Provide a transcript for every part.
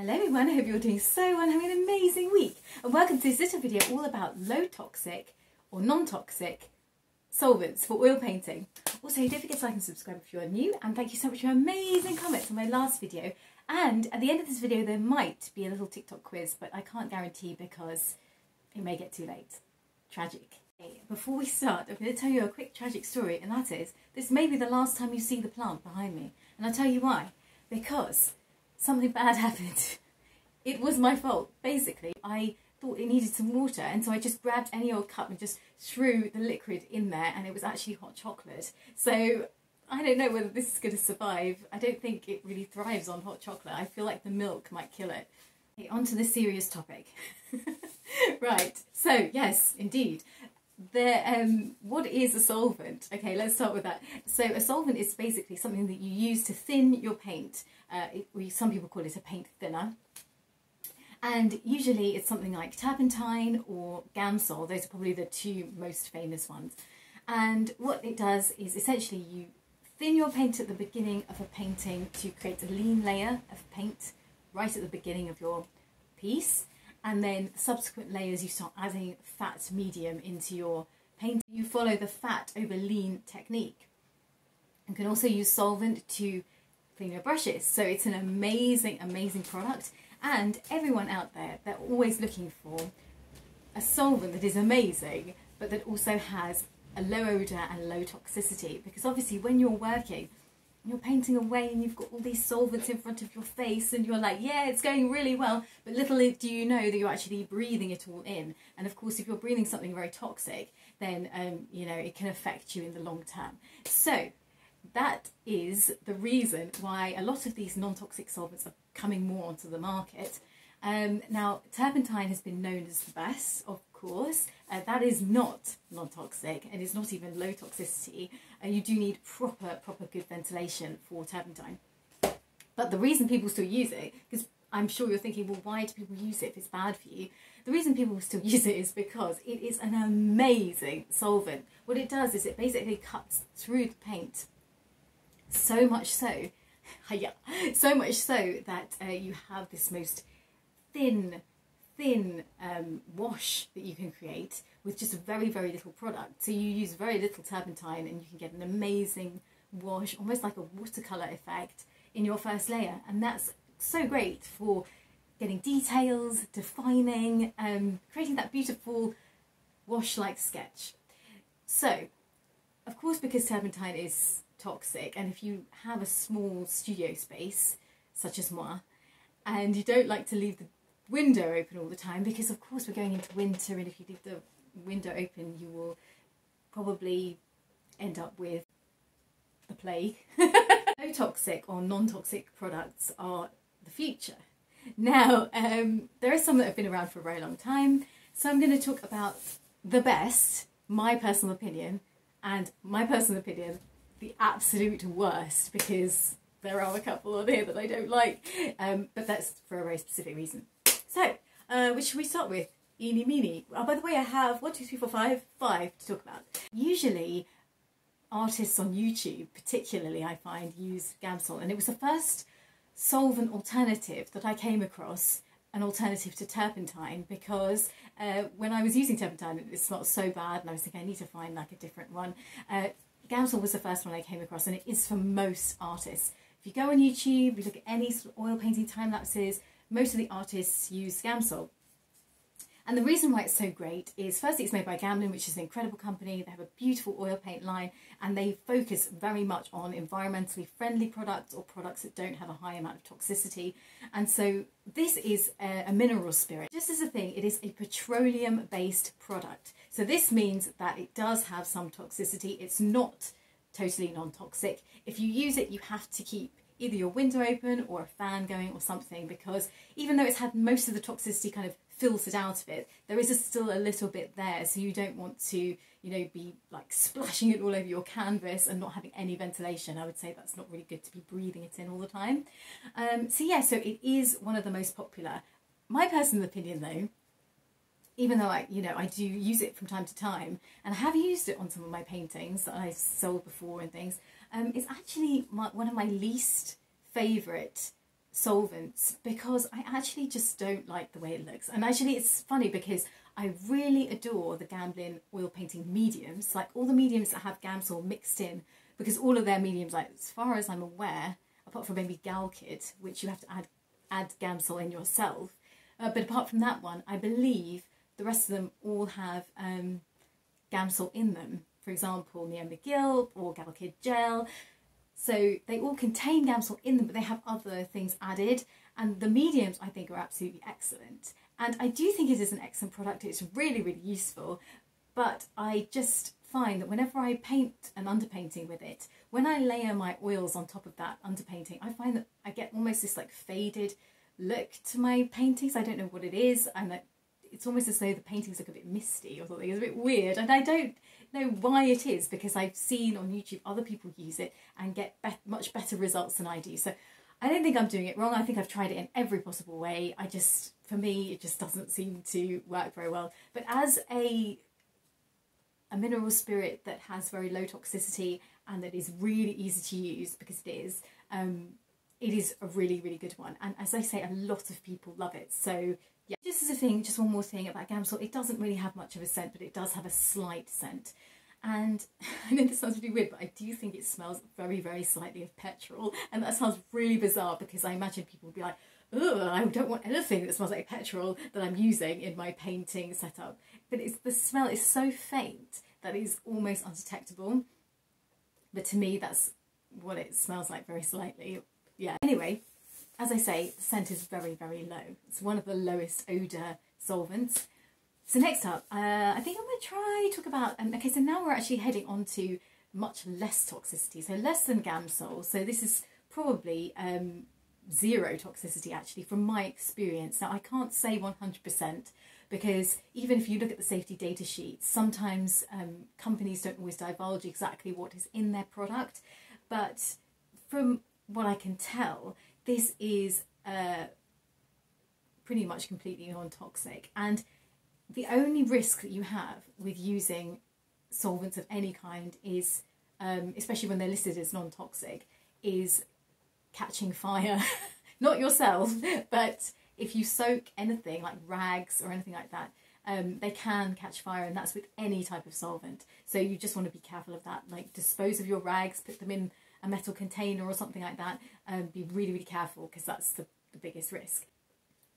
Hello everyone, I hope you're doing so well and having an amazing week. And welcome to this little video all about low toxic or non-toxic solvents for oil painting. Also, don't forget to like and subscribe if you're new and thank you so much for your amazing comments on my last video. And at the end of this video there might be a little TikTok quiz, but I can't guarantee because it may get too late. Tragic. Before we start, I'm going to tell you a quick tragic story, and that is this may be the last time you see the plant behind me. And I'll tell you why. Because something bad happened. It was my fault. Basically, I thought it needed some water, and so I just grabbed any old cup and just threw the liquid in there, and it was actually hot chocolate. So I don't know whether this is going to survive. I don't think it really thrives on hot chocolate. I feel like the milk might kill it. Okay, on to the serious topic. right, so yes, indeed. The, um, what is a solvent? Okay, let's start with that. So a solvent is basically something that you use to thin your paint. Uh, it, we, some people call it a paint thinner. And usually it's something like turpentine or Gamsol. Those are probably the two most famous ones. And what it does is essentially you thin your paint at the beginning of a painting to create a lean layer of paint right at the beginning of your piece and then subsequent layers you start adding fat medium into your paint. You follow the fat over lean technique. You can also use solvent to clean your brushes. So it's an amazing, amazing product. And everyone out there, they're always looking for a solvent that is amazing, but that also has a low odour and low toxicity. Because obviously when you're working, you're painting away and you've got all these solvents in front of your face and you're like, yeah, it's going really well. But little do you know that you're actually breathing it all in. And of course, if you're breathing something very toxic, then, um, you know, it can affect you in the long term. So that is the reason why a lot of these non-toxic solvents are coming more onto the market. Um, now, turpentine has been known as the best, of course. Uh, that is not non-toxic and is not even low toxicity. Uh, you do need proper, proper good ventilation for turpentine. But the reason people still use it, because I'm sure you're thinking, well, why do people use it if it's bad for you? The reason people still use it is because it is an amazing solvent. What it does is it basically cuts through the paint so much so, so much so that uh, you have this most thin, thin um, wash that you can create with just very, very little product. So you use very little turpentine and you can get an amazing wash, almost like a watercolour effect in your first layer. And that's so great for getting details, defining, um, creating that beautiful wash-like sketch. So, of course, because turpentine is toxic, and if you have a small studio space, such as moi, and you don't like to leave the window open all the time because of course we're going into winter and if you leave the window open you will probably end up with the plague. no toxic or non-toxic products are the future. Now, um, there are some that have been around for a very long time, so I'm going to talk about the best, my personal opinion, and my personal opinion, the absolute worst, because there are a couple on here that I don't like, um, but that's for a very specific reason. So, uh, which should we start with? Eeny, meeny. Oh, by the way, I have one, two, three, four, five, five to talk about. Usually, artists on YouTube, particularly, I find, use Gamsol, and it was the first solvent alternative that I came across an alternative to turpentine because uh, when I was using turpentine it smelled so bad and I was thinking I need to find like a different one. Uh, Gamsol was the first one I came across and it is for most artists. If you go on YouTube, you look at any sort of oil painting time lapses, most of the artists use Gamsol. And the reason why it's so great is firstly it's made by Gamblin, which is an incredible company. They have a beautiful oil paint line and they focus very much on environmentally friendly products or products that don't have a high amount of toxicity. And so this is a, a mineral spirit. Just as a thing, it is a petroleum based product. So this means that it does have some toxicity. It's not totally non-toxic. If you use it, you have to keep either your window open or a fan going or something because even though it's had most of the toxicity kind of filtered out of it, there is a, still a little bit there. So you don't want to, you know, be like splashing it all over your canvas and not having any ventilation. I would say that's not really good to be breathing it in all the time. Um, so yeah, so it is one of the most popular. My personal opinion though, even though I, you know, I do use it from time to time, and I have used it on some of my paintings that I sold before and things, um, it's actually my, one of my least favourite solvents because I actually just don't like the way it looks. And actually, it's funny because I really adore the Gamblin oil painting mediums, like all the mediums that have Gamsol mixed in, because all of their mediums, like as far as I'm aware, apart from maybe Galkyd, which you have to add add Gamsol in yourself. Uh, but apart from that one, I believe the rest of them all have um, Gamsol in them. For example, Neo Megilp or Galkyd Gel. So they all contain Gamsol in them, but they have other things added. And the mediums, I think, are absolutely excellent. And I do think it is an excellent product. It's really, really useful. But I just find that whenever I paint an underpainting with it, when I layer my oils on top of that underpainting, I find that I get almost this like faded look to my paintings. I don't know what it is. I'm like, it's almost as though the paintings look a bit misty or something. It's a bit weird. And I don't know why it is because I've seen on YouTube other people use it and get be much better results than I do. So I don't think I'm doing it wrong. I think I've tried it in every possible way. I just, for me, it just doesn't seem to work very well. But as a a mineral spirit that has very low toxicity and that is really easy to use because it is, um, it is a really, really good one. And as I say, a lot of people love it. So yeah, just as a thing, just one more thing about Gamsol, it doesn't really have much of a scent, but it does have a slight scent. And I know this sounds really weird, but I do think it smells very, very slightly of petrol. And that sounds really bizarre because I imagine people would be like, oh, I don't want anything that smells like petrol that I'm using in my painting setup. But it's the smell is so faint that it's almost undetectable. But to me, that's what it smells like very slightly. Yeah. Anyway, as I say, the scent is very, very low. It's one of the lowest odour solvents. So next up, uh, I think I'm going to try talk about, um, okay, so now we're actually heading on to much less toxicity, so less than Gamsol. So this is probably um, zero toxicity actually from my experience. Now I can't say 100% because even if you look at the safety data sheets, sometimes um, companies don't always divulge exactly what is in their product. But from what I can tell, this is uh, pretty much completely non-toxic. And the only risk that you have with using solvents of any kind is, um, especially when they're listed as non-toxic, is catching fire. Not yourself, but if you soak anything like rags or anything like that, um, they can catch fire, and that's with any type of solvent. So you just want to be careful of that. Like dispose of your rags, put them in a metal container or something like that. Um, be really, really careful because that's the, the biggest risk.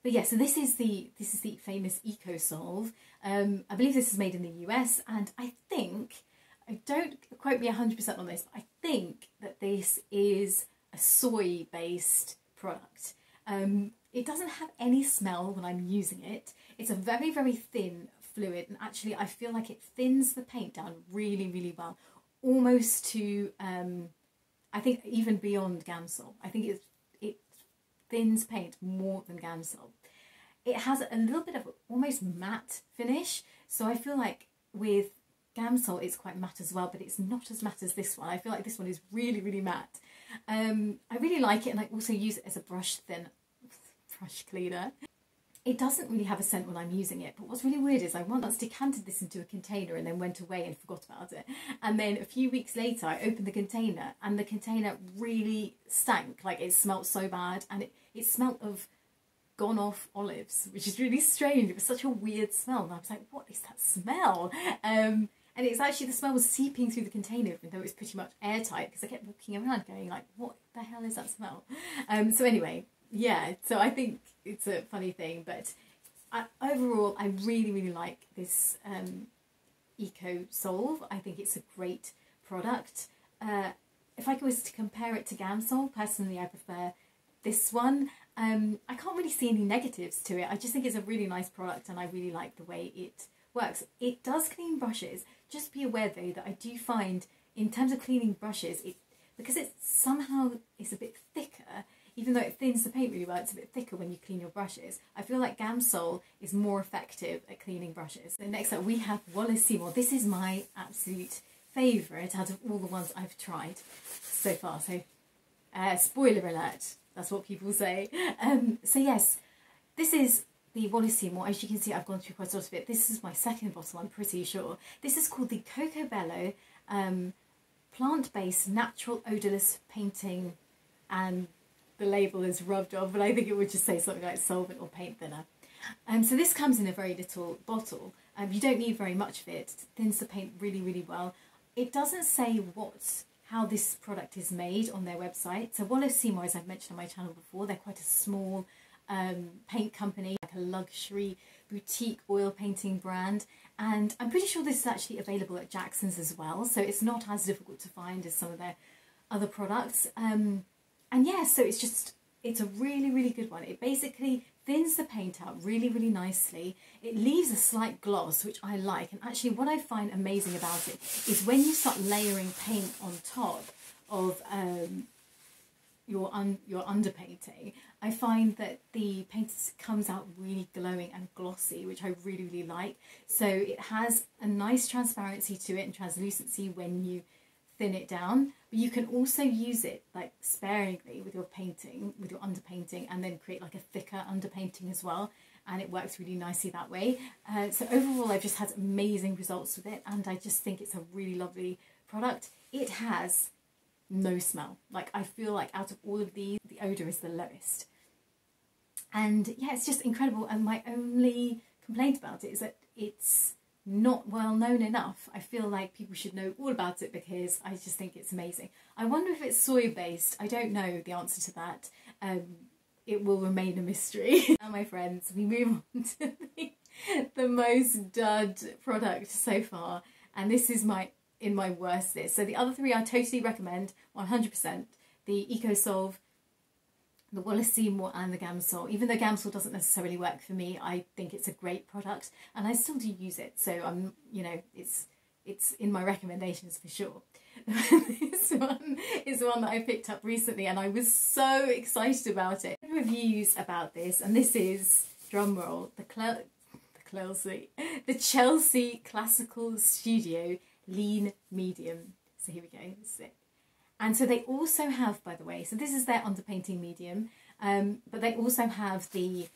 But yeah, so this is the this is the famous EcoSolve. Um, I believe this is made in the US, and I think I don't quote me hundred percent on this, but I think that this is a soy based product. Um, it doesn't have any smell when I'm using it. It's a very very thin fluid, and actually I feel like it thins the paint down really really well, almost to um, I think even beyond Gamsol. I think it it thins paint more than Gamsol. It has a little bit of almost matte finish, so I feel like with Gamsol it's quite matte as well, but it's not as matte as this one. I feel like this one is really really matte. Um, I really like it, and I also use it as a brush thin brush cleaner. It doesn't really have a scent when I'm using it, but what's really weird is I once decanted this into a container and then went away and forgot about it. And then a few weeks later, I opened the container and the container really stank. Like it smelt so bad and it, it smelt of gone off olives, which is really strange. It was such a weird smell. And I was like, what is that smell? Um, and it's actually, the smell was seeping through the container, even though it was pretty much airtight, because I kept walking around going like, what the hell is that smell? Um, so anyway, yeah, so I think it's a funny thing, but I, overall, I really, really like this um, EcoSolve. I think it's a great product. Uh, if I was to compare it to Gamsol, personally, I prefer this one. Um, I can't really see any negatives to it. I just think it's a really nice product and I really like the way it works. It does clean brushes. Just be aware though that I do find in terms of cleaning brushes, it because it somehow is a bit thicker, even though it thins the paint really well, it's a bit thicker when you clean your brushes. I feel like Gamsol is more effective at cleaning brushes. So next up we have Wallace Seymour. This is my absolute favourite out of all the ones I've tried so far. So uh, spoiler alert, that's what people say. Um, so yes, this is the Wallace Seymour. As you can see, I've gone through quite a lot of it. This is my second bottle, I'm pretty sure. This is called the Coco Bello um, plant-based natural odorless painting and the label is rubbed off, but I think it would just say something like solvent or paint thinner. Um, so this comes in a very little bottle. Um, you don't need very much of it. It thins the paint really, really well. It doesn't say what how this product is made on their website. So Wallace Seymour, as I've mentioned on my channel before, they're quite a small um, paint company, like a luxury boutique oil painting brand. And I'm pretty sure this is actually available at Jackson's as well. So it's not as difficult to find as some of their other products. Um, and yeah, so it's just, it's a really, really good one. It basically thins the paint out really, really nicely. It leaves a slight gloss, which I like. And actually what I find amazing about it is when you start layering paint on top of um, your un your underpainting, I find that the paint comes out really glowing and glossy, which I really, really like. So it has a nice transparency to it and translucency when you thin it down but you can also use it like sparingly with your painting with your underpainting and then create like a thicker underpainting as well and it works really nicely that way. Uh, so overall I've just had amazing results with it and I just think it's a really lovely product. It has no smell. Like I feel like out of all of these the odor is the lowest. And yeah it's just incredible and my only complaint about it is that it's not well known enough. I feel like people should know all about it because I just think it's amazing. I wonder if it's soy based. I don't know the answer to that. Um, it will remain a mystery. now, my friends, we move on to the, the most dud product so far, and this is my in my worst list. So the other three I totally recommend 100%. The EcoSolve the Wallace Seymour and the Gamsol. Even though Gamsol doesn't necessarily work for me, I think it's a great product and I still do use it. So I'm, you know, it's it's in my recommendations for sure. this one is the one that I picked up recently and I was so excited about it. Reviews about this and this is drumroll the Cle the Chelsea the Chelsea Classical Studio Lean Medium. So here we go. And so they also have, by the way, so this is their underpainting medium, um, but they also have the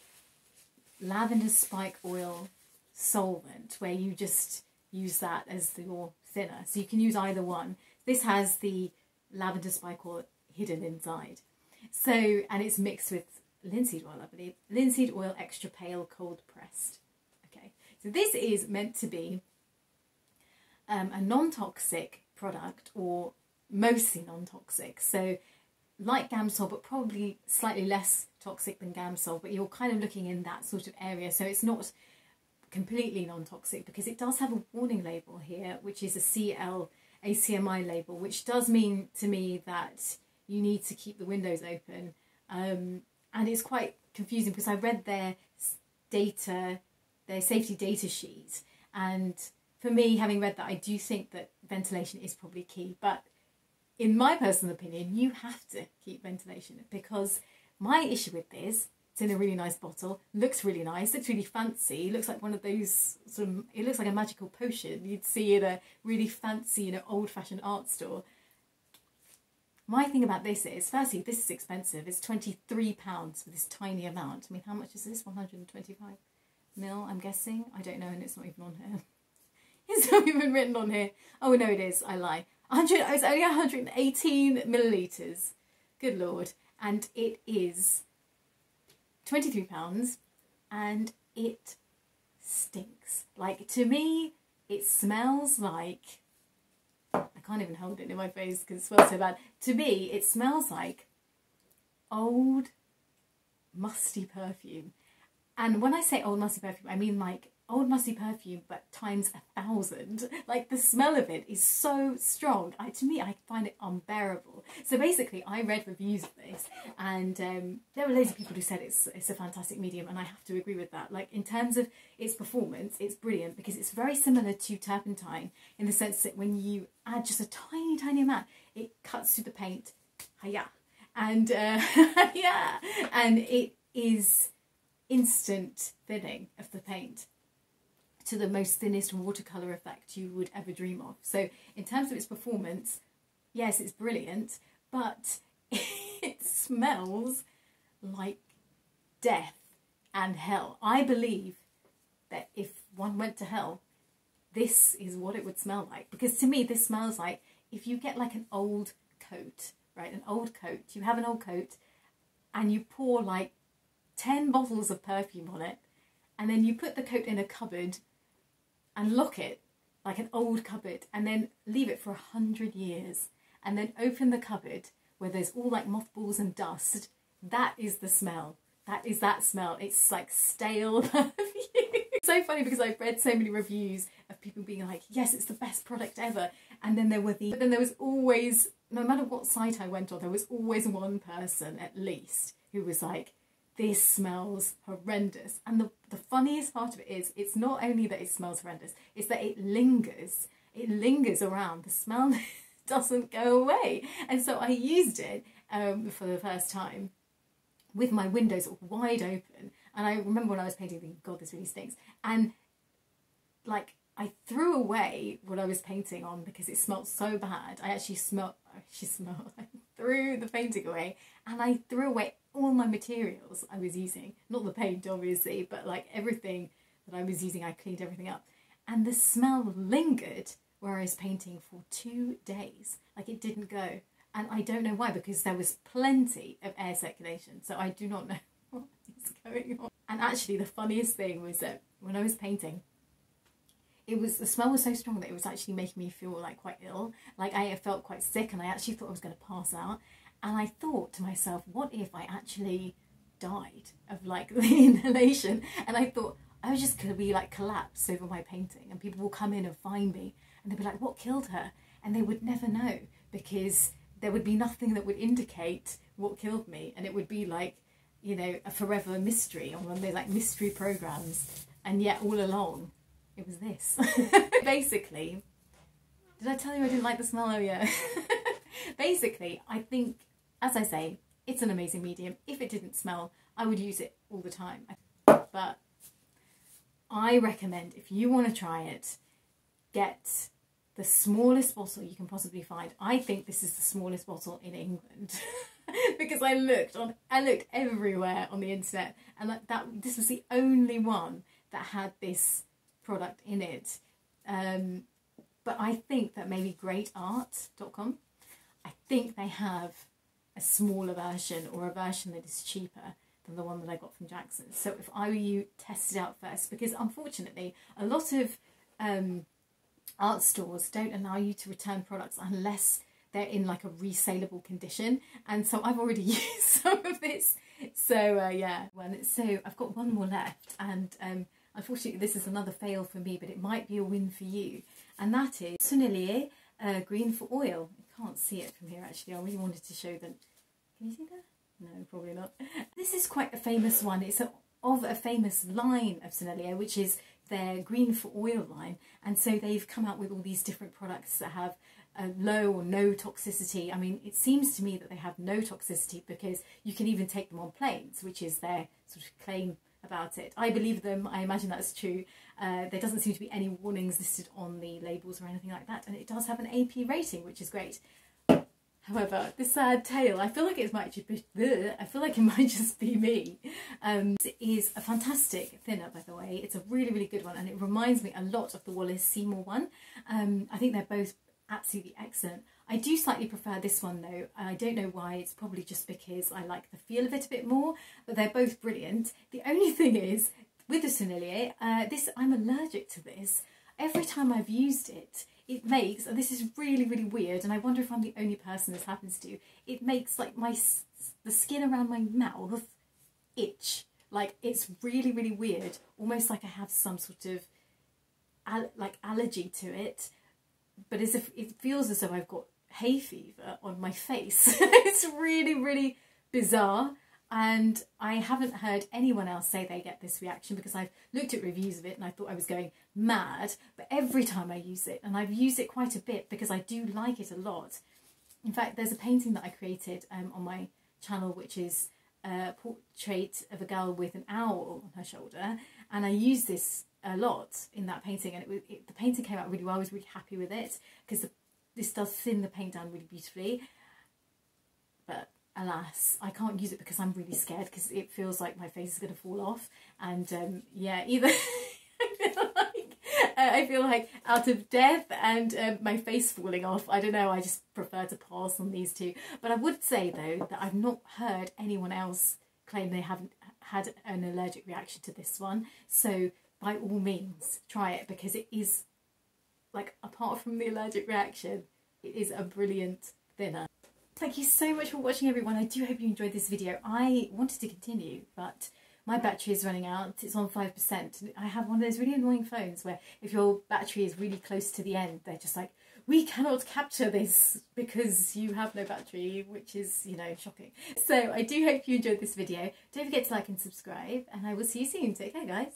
lavender spike oil solvent where you just use that as your thinner. So you can use either one. This has the lavender spike oil hidden inside. So, and it's mixed with linseed oil, I believe. Linseed oil extra pale cold pressed. Okay, so this is meant to be um, a non-toxic product or mostly non-toxic. So like Gamsol, but probably slightly less toxic than Gamsol, but you're kind of looking in that sort of area. So it's not completely non-toxic because it does have a warning label here, which is a CL ACMI label, which does mean to me that you need to keep the windows open. Um, and it's quite confusing because I read their data, their safety data sheet. And for me, having read that, I do think that ventilation is probably key. But in my personal opinion, you have to keep ventilation because my issue with this, it's in a really nice bottle, looks really nice, looks really fancy, looks like one of those sort of, it looks like a magical potion you'd see in a really fancy, you know, old fashioned art store. My thing about this is, firstly, this is expensive. It's £23 for this tiny amount. I mean, how much is this? 125 mil, I'm guessing. I don't know, and it's not even on here. It's not even written on here. Oh, no, it is. I lie. 100, it's only 118 millilitres. Good lord. And it is £23 and it stinks. Like, to me, it smells like. I can't even hold it in my face because it smells so bad. To me, it smells like old, musty perfume. And when I say old, musty perfume, I mean like old musty perfume but times a thousand. Like the smell of it is so strong. I, to me i find it unbearable. So basically i read reviews of this and um, there were loads of people who said it's, it's a fantastic medium and i have to agree with that. Like in terms of its performance it's brilliant because it's very similar to turpentine in the sense that when you add just a tiny tiny amount it cuts through the paint. Hiya. And uh, yeah. And it is instant thinning of the paint to the most thinnest watercolour effect you would ever dream of. So in terms of its performance, yes, it's brilliant, but it smells like death and hell. I believe that if one went to hell, this is what it would smell like. Because to me, this smells like if you get like an old coat, right? An old coat. You have an old coat and you pour like 10 bottles of perfume on it and then you put the coat in a cupboard and lock it like an old cupboard and then leave it for a hundred years and then open the cupboard where there's all like mothballs and dust. That is the smell. That is that smell. It's like stale perfume. So funny because i've read so many reviews of people being like yes it's the best product ever. And then there were the but then there was always no matter what site i went on there was always one person at least who was like this smells horrendous. And the, the funniest part of it is, it's not only that it smells horrendous, it's that it lingers. It lingers around. The smell doesn't go away. And so I used it um, for the first time with my windows wide open. And I remember when I was painting, thinking, God, this really stinks. And like, I threw away what I was painting on because it smelled so bad. I actually smelled, actually smelled, threw the painting away and I threw away all my materials I was using. Not the paint, obviously, but like everything that I was using, I cleaned everything up. And the smell lingered where I was painting for two days. Like it didn't go. And I don't know why, because there was plenty of air circulation. So I do not know what is going on. And actually, the funniest thing was that when I was painting, it was the smell was so strong that it was actually making me feel like quite ill. Like I felt quite sick, and I actually thought I was going to pass out. And I thought to myself, what if I actually died of like the inhalation? And I thought, I was just going to be like collapse over my painting, and people will come in and find me, and they'd be like, what killed her? And they would never know because there would be nothing that would indicate what killed me, and it would be like, you know, a forever mystery on one of those like mystery programs. And yet, all along, it was this. Basically, did I tell you I didn't like the smell? Oh, yeah. Basically, I think as I say, it's an amazing medium. If it didn't smell, I would use it all the time. But I recommend if you want to try it, get the smallest bottle you can possibly find. I think this is the smallest bottle in England because I looked on I looked everywhere on the internet and that, that this was the only one that had this product in it. Um, but I think that maybe greatart.com I think they have a smaller version or a version that is cheaper than the one that I got from Jackson's. So if I were you, test it out first because unfortunately a lot of um, art stores don't allow you to return products unless they're in like a resaleable condition and so I've already used some of this so uh, yeah well so I've got one more left and um, unfortunately this is another fail for me but it might be a win for you and that is Sennelier uh, Green for Oil You can't see it from here actually. I really wanted to show them. Can you see that? No, probably not. This is quite a famous one. It's a, of a famous line of Sennelier, which is their Green for Oil line. And so they've come out with all these different products that have a low or no toxicity. I mean, it seems to me that they have no toxicity because you can even take them on planes, which is their sort of claim about it. I believe them. I imagine that's true. Uh, there doesn't seem to be any warnings listed on the labels or anything like that, and it does have an AP rating, which is great. However, this sad tale, I feel like it might just be, I feel like it might just be me. Um, it is a fantastic thinner, by the way. It's a really, really good one, and it reminds me a lot of the Wallace Seymour one. Um, I think they're both absolutely excellent. I do slightly prefer this one though, I don't know why, it's probably just because I like the feel of it a bit more, but they're both brilliant. The only thing is, with the Sennelier, uh, this I'm allergic to this. Every time I've used it, it makes, and this is really, really weird, and I wonder if I'm the only person this happens to, it makes like my, the skin around my mouth itch. Like it's really, really weird, almost like I have some sort of like allergy to it, but it feels as though I've got hay fever on my face. it's really, really bizarre. And I haven't heard anyone else say they get this reaction because I've looked at reviews of it and I thought I was going mad. But every time I use it, and I've used it quite a bit because I do like it a lot. In fact, there's a painting that I created um, on my channel which is a portrait of a girl with an owl on her shoulder. And I use this a lot in that painting and it, it, the painting came out really well. I was really happy with it because this does thin the paint down really beautifully. But alas, I can't use it because I'm really scared because it feels like my face is going to fall off. And um, yeah, either I feel like I feel like out of death and um, my face falling off. I don't know. I just prefer to pass on these two. But I would say though that I've not heard anyone else claim they haven't had an allergic reaction to this one. So by all means, try it because it is like apart from the allergic reaction, it is a brilliant thinner. Thank you so much for watching everyone. I do hope you enjoyed this video. I wanted to continue, but my battery is running out. It's on 5%. I have one of those really annoying phones where if your battery is really close to the end, they're just like, we cannot capture this because you have no battery, which is, you know, shocking. So I do hope you enjoyed this video. Don't forget to like and subscribe, and I will see you soon. Take care, guys.